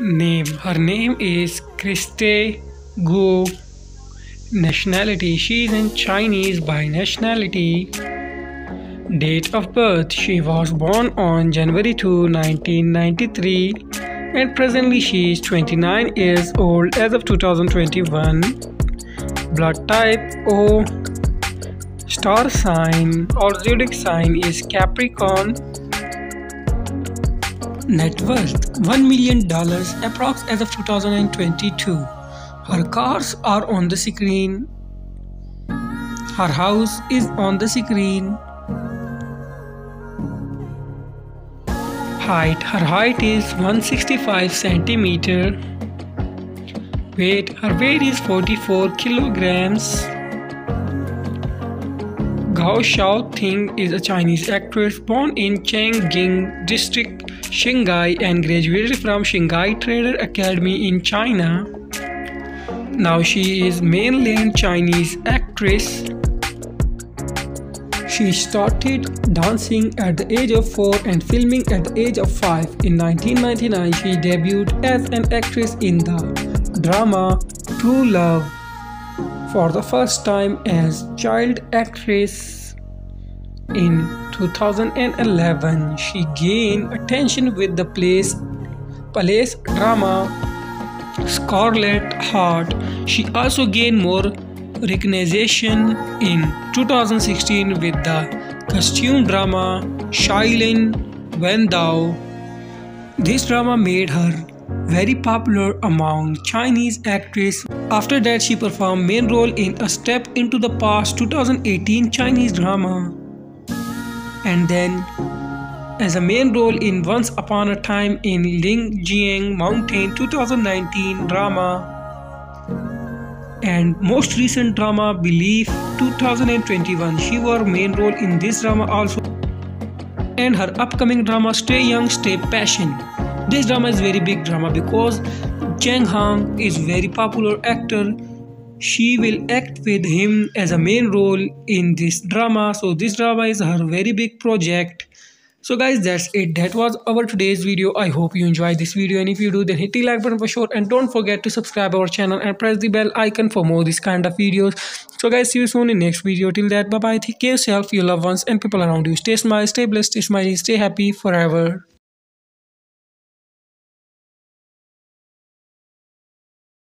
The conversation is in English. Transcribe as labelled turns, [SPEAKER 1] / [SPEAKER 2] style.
[SPEAKER 1] Name Her name is Cristy Guo. Nationality She is in Chinese by nationality. Date of birth She was born on January 2, 1993, and presently she is 29 years old as of 2021. Blood type O. Star sign or zodiac sign is Capricorn. Net worth $1 million approx as of 2022. Her cars are on the screen. Her house is on the screen. Height Her height is 165 centimeter. Weight Her weight is 44 kilograms. Guo Xiaoting is a Chinese actress born in Changning District, Shanghai and graduated from Shanghai Theatre Academy in China. Now she is mainland Chinese actress. She started dancing at the age of 4 and filming at the age of 5. In 1999, she debuted as an actress in the drama True Love for the first time as child actress. In 2011, she gained attention with the place, palace drama Scarlet Heart. She also gained more recognition in 2016 with the costume drama Shaolin Wendao. This drama made her very popular among Chinese actresses. After that, she performed main role in A Step into the Past 2018 Chinese drama. And then as a main role in Once Upon a Time in Lingjian Mountain 2019 drama and most recent drama Belief 2021 she wore main role in this drama also and her upcoming drama Stay Young Stay Passion this drama is very big drama because Chang Hang is very popular actor. She will act with him as a main role in this drama. So this drama is her very big project. So guys that's it. That was our today's video. I hope you enjoyed this video. And if you do then hit the like button for sure. And don't forget to subscribe our channel and press the bell icon for more this kind of videos. So guys see you soon in next video. Till that bye bye take care yourself your loved ones and people around you. Stay smile stay blessed stay smiley stay happy forever